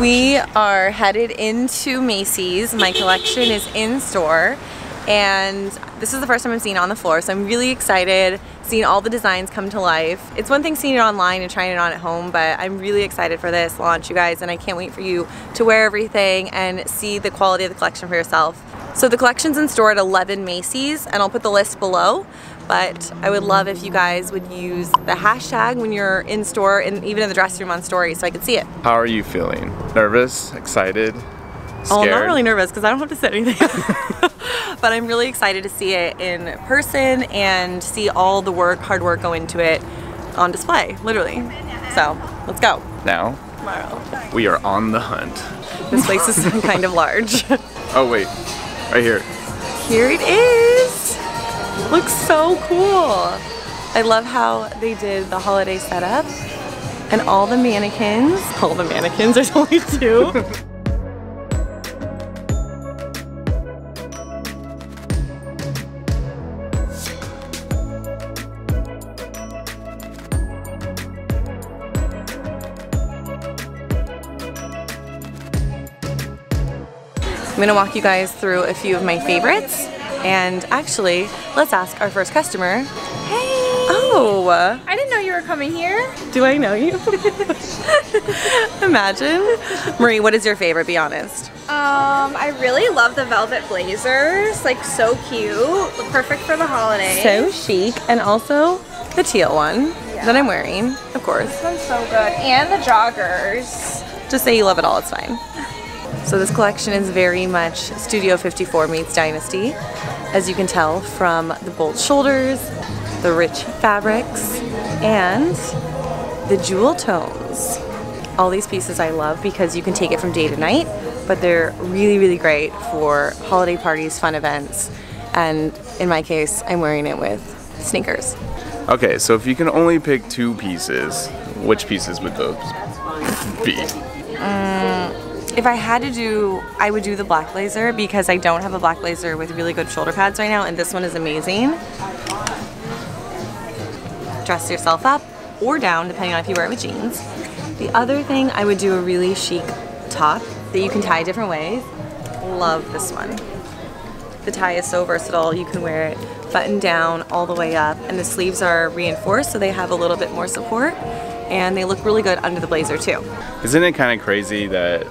We are headed into Macy's. My collection is in store and this is the first time I've seen it on the floor so I'm really excited seeing all the designs come to life. It's one thing seeing it online and trying it on at home but I'm really excited for this launch you guys and I can't wait for you to wear everything and see the quality of the collection for yourself. So the collection's in store at 11 Macy's and I'll put the list below but I would love if you guys would use the hashtag when you're in store and even in the dressing room on story so I can see it. How are you feeling? Nervous? Excited? Scared? Oh, I'm not really nervous because I don't have to say anything. but I'm really excited to see it in person and see all the work, hard work go into it on display, literally. So, let's go. Now, Tomorrow. we are on the hunt. This place is kind of large. oh wait, right here. Here it is. Looks so cool. I love how they did the holiday setup and all the mannequins. All the mannequins, there's only two. I'm gonna walk you guys through a few of my favorites and actually, let's ask our first customer. Hey! Oh! I didn't know you were coming here. Do I know you? Imagine. Marie, what is your favorite? Be honest. Um, I really love the velvet blazers. Like, so cute. Perfect for the holidays. So chic. And also the teal one yeah. that I'm wearing, of course. This one's so good. And the joggers. Just say you love it all, it's fine. So this collection is very much Studio 54 meets Dynasty, as you can tell from the bold shoulders, the rich fabrics, and the jewel tones. All these pieces I love because you can take it from day to night, but they're really, really great for holiday parties, fun events, and in my case, I'm wearing it with sneakers. Okay, so if you can only pick two pieces, which pieces would those be? Mm, if I had to do, I would do the black blazer because I don't have a black blazer with really good shoulder pads right now and this one is amazing. Dress yourself up or down depending on if you wear it with jeans. The other thing, I would do a really chic top that you can tie different ways. Love this one. The tie is so versatile, you can wear it buttoned down all the way up and the sleeves are reinforced so they have a little bit more support and they look really good under the blazer too. Isn't it kind of crazy that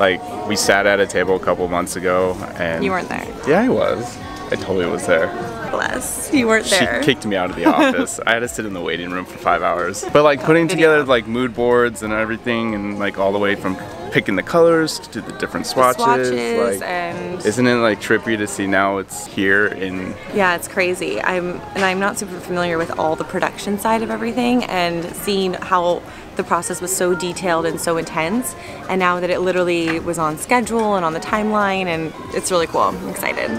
like we sat at a table a couple months ago and you weren't there. Yeah, I was. I totally was there. Bless. You weren't there. She kicked me out of the office. I had to sit in the waiting room for five hours. But like putting together like mood boards and everything and like all the way from picking the colors to the different swatches. The swatches like, and isn't it like trippy to see now it's here in Yeah, it's crazy. I'm and I'm not super familiar with all the production side of everything and seeing how the process was so detailed and so intense and now that it literally was on schedule and on the timeline and it's really cool. I'm excited.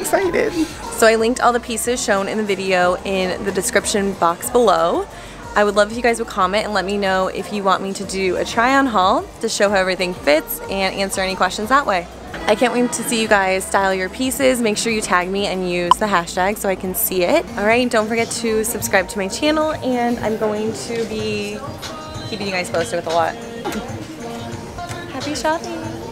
Excited. So I linked all the pieces shown in the video in the description box below. I would love if you guys would comment and let me know if you want me to do a try on haul to show how everything fits and answer any questions that way. I can't wait to see you guys style your pieces. Make sure you tag me and use the hashtag so I can see it. Alright, don't forget to subscribe to my channel and I'm going to be keeping you guys posted with a lot. Happy shopping!